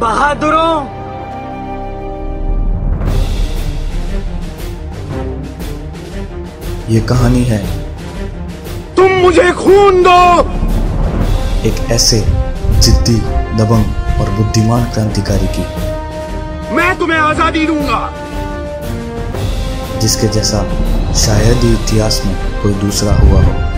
बहादुरों। ये कहानी है। तुम मुझे खून दो। एक ऐसे जिद्दी दबंग और बुद्धिमान क्रांतिकारी की। मैं तुम्हें आज़ादी दूँगा। जिसके जैसा शायद ही इतिहास में कोई दूसरा हुआ हो।